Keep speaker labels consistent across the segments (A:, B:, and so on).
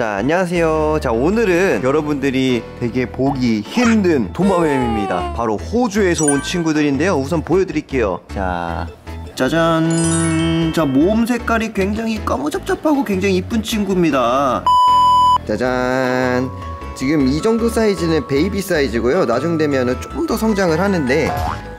A: 자 안녕하세요. 자 오늘은 여러분들이 되게 보기 힘든 도마뱀입니다. 바로 호주에서 온 친구들인데요. 우선 보여드릴게요. 자 짜잔. 자 몸 색깔이 굉장히 까무잡잡하고 굉장히 이쁜 친구입니다. 짜잔. 지금 이 정도 사이즈는 베이비 사이즈고요. 나중 되면은 좀더 성장을 하는데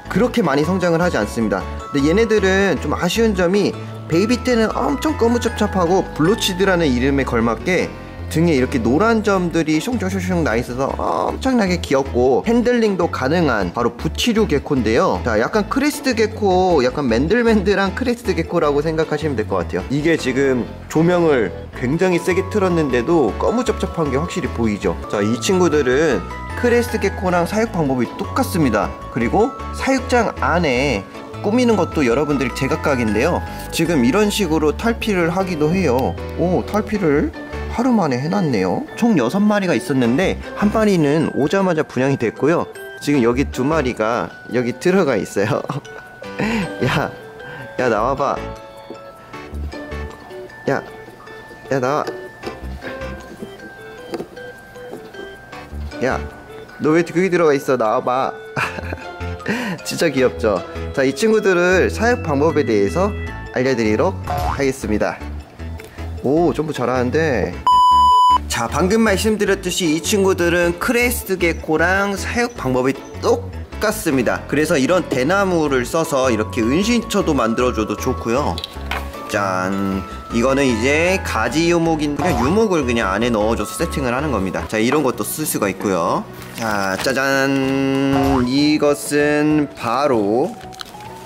A: 그렇게 많이 성장을 하지 않습니다. 근데 얘네들은 좀 아쉬운 점이 baby 때는 엄청 거무잡잡하고 blotched라는 이름에 걸맞게 등에 이렇게 노란 점들이 숑숑숑 나 있어서 엄청나게 귀엽고 핸들링도 가능한 바로 blotched gecko인데요. 자 약간 crested gecko 약간 맨들맨들한 crested gecko라고 생각하시면 될 것 같아요. 이게 지금 조명을 굉장히 세게 틀었는데도 거무잡잡한 게 확실히 보이죠? 자 이 친구들은 crested gecko랑 사육 방법이 똑같습니다. 그리고 사육장 안에 꾸미는 것도 여러분들이 제각각인데요. 지금 이런 식으로 탈피를 하기도 해요. 오 탈피를 하루 만에 해놨네요. 총 6마리가 있었는데 한 마리는 오자마자 분양이 됐고요. 지금 여기 두 마리가 여기 들어가 있어요. 야, 야 나와봐. 야, 야 나와. 야, 너 왜 거기 들어가 있어? 나와봐. 진짜 귀엽죠? 자 이 친구들을 사육 방법에 대해서 알려드리도록 하겠습니다 오 점프 잘하는데. 자 방금 말씀드렸듯이 이 친구들은 crested gecko랑 사육 방법이 똑같습니다. 그래서 이런 대나무를 써서 이렇게 은신처도 만들어줘도 좋고요. 짠. 이거는 이제 가지 유목인 그냥 유목을 그냥 안에 넣어줘서 세팅을 하는 겁니다. 자 이런 것도 쓸 수가 있고요. 자 짜잔. 이것은 바로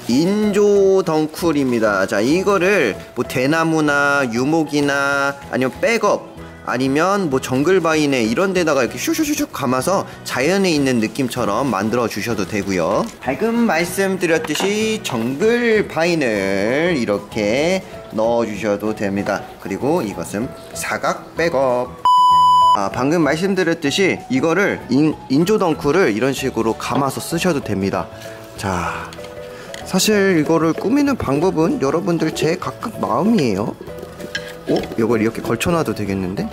A: 인조 덩쿨입니다. 자 이거를 뭐 대나무나 유목이나 아니면 백업 아니면 뭐 정글바인에 이런 데다가 이렇게 슈슈슈슉 감아서 자연에 있는 느낌처럼 만들어 주셔도 되고요. 방금 말씀드렸듯이 정글바인을 이렇게 넣어 주셔도 됩니다. 그리고 이것은 사각 백업. 아 방금 말씀드렸듯이 이거를 인, 인조 덩쿨을 이런 식으로 감아서 쓰셔도 됩니다. 자 사실 이거를 꾸미는 방법은 여러분들 제 각각 마음이에요. 어? 이걸 이렇게 걸쳐놔도 되겠는데?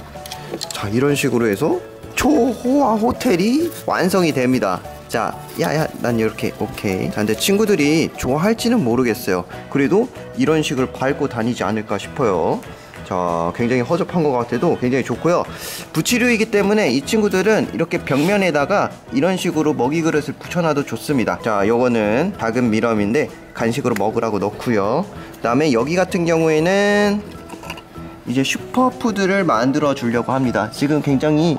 A: 자 이런 식으로 해서 초호화 호텔이 완성이 됩니다. 자 야야 난 이렇게 오케이. 자 근데 친구들이 좋아할지는 모르겠어요. 그래도 이런 식을 밟고 다니지 않을까 싶어요 자 굉장히 허접한 것 같아도 굉장히 좋고요. 부치류이기 때문에 이 친구들은 이렇게 벽면에다가 이런 식으로 먹이 그릇을 붙여놔도 좋습니다. 자 요거는 작은 미럼인데 간식으로 먹으라고 넣고요. 그 다음에 여기 같은 경우에는 이제 슈퍼푸드를 만들어 주려고 합니다. 지금 굉장히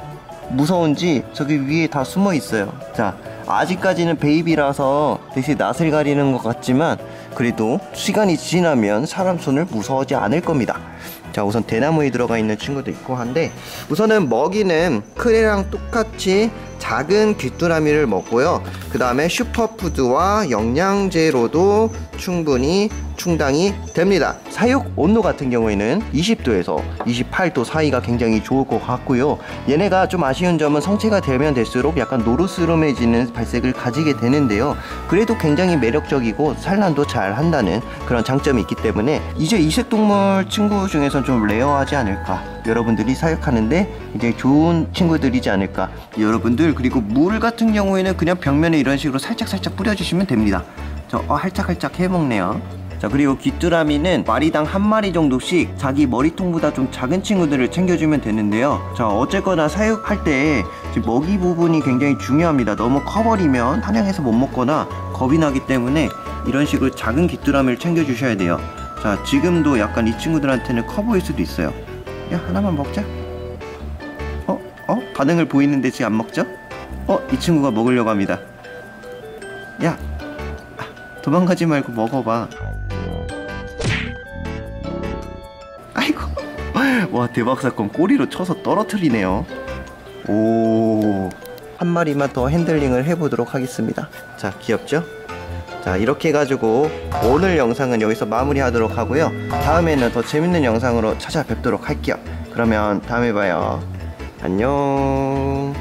A: 무서운지 저기 위에 다 숨어 있어요. 자 아직까지는 베이비라서 대신 낯을 가리는 것 같지만 그래도 시간이 지나면 사람 손을 무서워하지 않을 겁니다 자 우선 대나무에 들어가 있는 친구도 있고 한데 우선은 먹이는 크레랑 똑같이 작은 귀뚜라미를 먹고요. 그 다음에 슈퍼푸드와 영양제로도 충분히 충당이 됩니다. 사육 온도 같은 경우에는 20도에서 28도 사이가 굉장히 좋을 것 같고요. 얘네가 좀 아쉬운 점은 성체가 되면 될수록 약간 노르스름해지는 발색을 가지게 되는데요. 그래도 굉장히 매력적이고 산란도 잘 한다는 그런 장점이 있기 때문에 이제 이색동물 친구 중에선 좀 레어하지 않을까. 여러분들이 사육하는데 굉장히 좋은 친구들이지 않을까. 여러분들 그리고 물 같은 경우에는 그냥 벽면에 이런 식으로 살짝살짝 뿌려주시면 됩니다. 저 어, 할짝할짝 해먹네요 자 그리고 귀뚜라미는 마리당 한 마리 정도씩 자기 머리통보다 좀 작은 친구들을 챙겨주면 되는데요 자 어쨌거나 사육할 때 먹이 부분이 굉장히 중요합니다 너무 커버리면 사냥해서 못 먹거나 겁이 나기 때문에 이런 식으로 작은 귀뚜라미를 챙겨주셔야 돼요 자 지금도 약간 이 친구들한테는 커 보일 수도 있어요 야 하나만 먹자 어? 어? 반응을 보이는데 지금 안 먹죠? 어? 이 친구가 먹으려고 합니다 야 도망가지 말고 먹어봐 와 대박 사건. 꼬리로 쳐서 떨어뜨리네요. 오. 한 마리만 더 핸들링을 해보도록 하겠습니다. 자 귀엽죠? 자 이렇게 해가지고 오늘 영상은 여기서 마무리하도록 하고요. 다음에는 더 재밌는 영상으로 찾아뵙도록 할게요. 그러면 다음에 봐요. 안녕